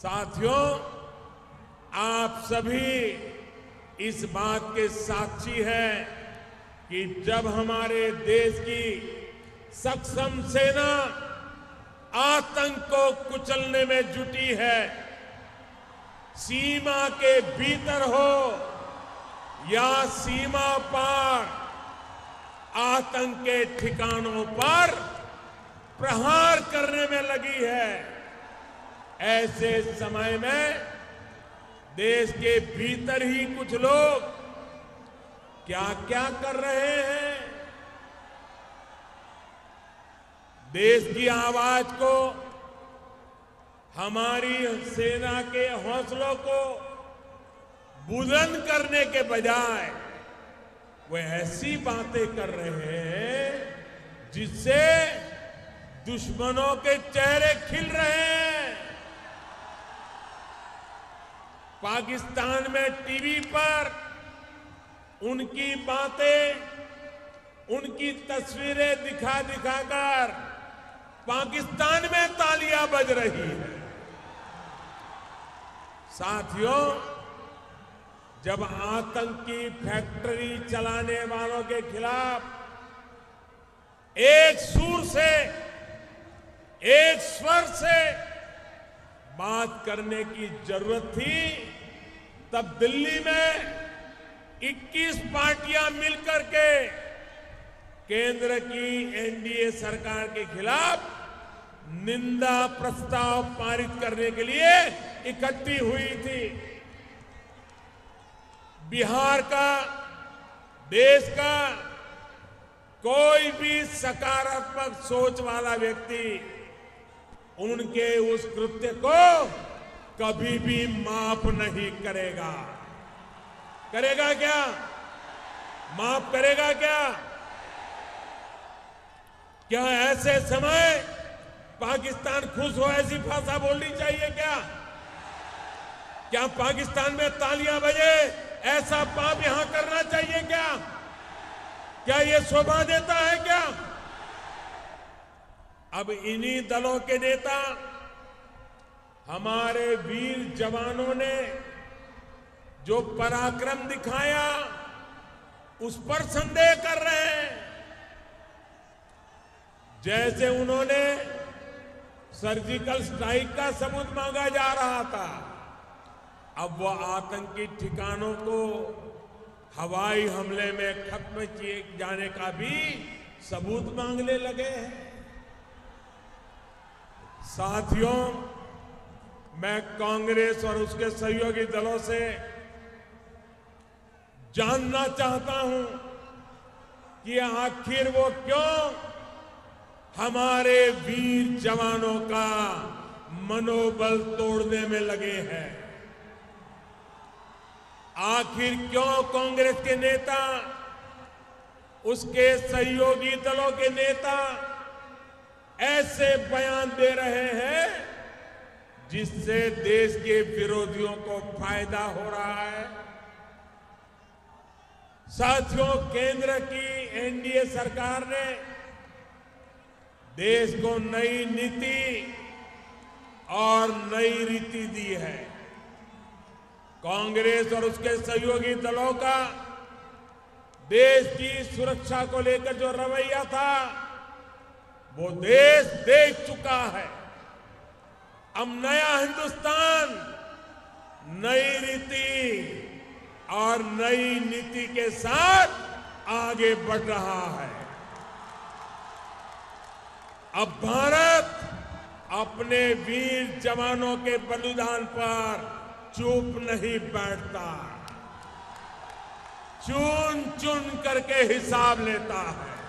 साथियों, आप सभी इस बात के साक्षी हैं कि जब हमारे देश की सक्षम सेना आतंक को कुचलने में जुटी है, सीमा के भीतर हो या सीमा पार, आतंक के ठिकानों पर प्रहार करने में लगी है। ऐसे समय में देश के भीतर ही कुछ लोग क्या क्या कर रहे हैं? देश की आवाज़ को, हमारी सेना के हौसलों को बुलंद करने के बजाय वे ऐसी बातें कर रहे हैं जिससे दुश्मनों के चेहरे खिल रहे हैं पाकिस्तान में टीवी पर उनकी बातें, उनकी तस्वीरें दिखा दिखाकर पाकिस्तान में तालियाँ बज रही है। साथियों, जब आतंक फैक्ट्री चलाने वालों के खिलाफ एक सुर से, एक स्वर से बात करने की ज़रूरत थी तब दिल्ली में 21 पार्टियाँ मिलकर के केंद्र की एनडीए सरकार के खिलाफ निंदा प्रस्ताव पारित करने के लिए इकट्ठी हुई थी। बिहार का, देश का कोई भी सकारात्मक सोच वाला व्यक्ति उनके उस कृत्य को कभी भी माफ़ नहीं करेगा। करेगा क्या? माफ़ करेगा क्या? क्या ऐसे समय पाकिस्तान खुश हो, ऐसी भाषा बोलनी चाहिए क्या? क्या पाकिस्तान में तालियाँ बजे, ऐसा पाप यहाँ करना चाहिए क्या? क्या ये शोभा देता है क्या? अब इन्हीं दलों के नेता हमारे वीर जवानों ने जो पराक्रम दिखाया, उस पर संदेह कर रहे हैं। जैसे उन्होंने सर्जिकल स्ट्राइक का सबूत मांगा जा रहा था, अब वो आतंकी ठिकानों को हवाई हमले में खत्म किए जाने का भी सबूत मांगने लगे हैं। साथियों मैं कांग्रेस और उसके सहयोगी दलों से जानना चाहता हूँ कि आखिर वो क्यों हमारे वीर जवानों का मनोबल तोड़ने में लगे हैं? आखिर क्यों कांग्रेस के नेता, उसके सहयोगी दलों के नेता ऐसे बयान दे रहे हैं? जिससे देश के विरोधियों को फ़ायदा हो रहा है। साथियों, केंद्र की एनडीए सरकार ने देश को नई नीति और नई रीति दी है। कांग्रेस और उसके सहयोगी दलों का देश की सुरक्षा को लेकर जो रवैया था, वो देश देख चुका है। अब नया हिंदुस्तान, नई रीति और नई नीति के साथ आगे बढ़ रहा है। अब भारत अपने वीर जवानों के बलिदान पर चुप नहीं बैठता। चुन चुन करके हिसाब लेता है।